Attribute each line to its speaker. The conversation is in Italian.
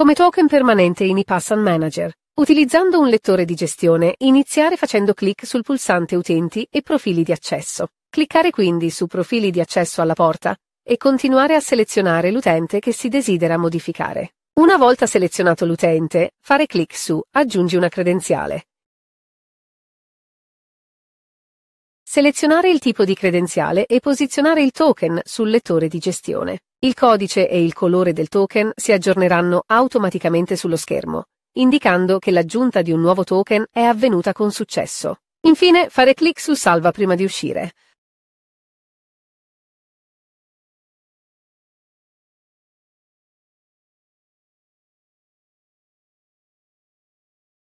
Speaker 1: Come token permanente in ePassan Manager. Utilizzando un lettore di gestione, iniziare facendo clic sul pulsante Utenti e profili di accesso. Cliccare quindi su Profili di accesso alla porta e continuare a selezionare l'utente che si desidera modificare. Una volta selezionato l'utente, fare clic su Aggiungi una credenziale. Selezionare il tipo di credenziale e posizionare il token sul lettore di gestione. Il codice e il colore del token si aggiorneranno automaticamente sullo schermo, indicando che l'aggiunta di un nuovo token è avvenuta con successo. Infine, fare clic su Salva prima di uscire.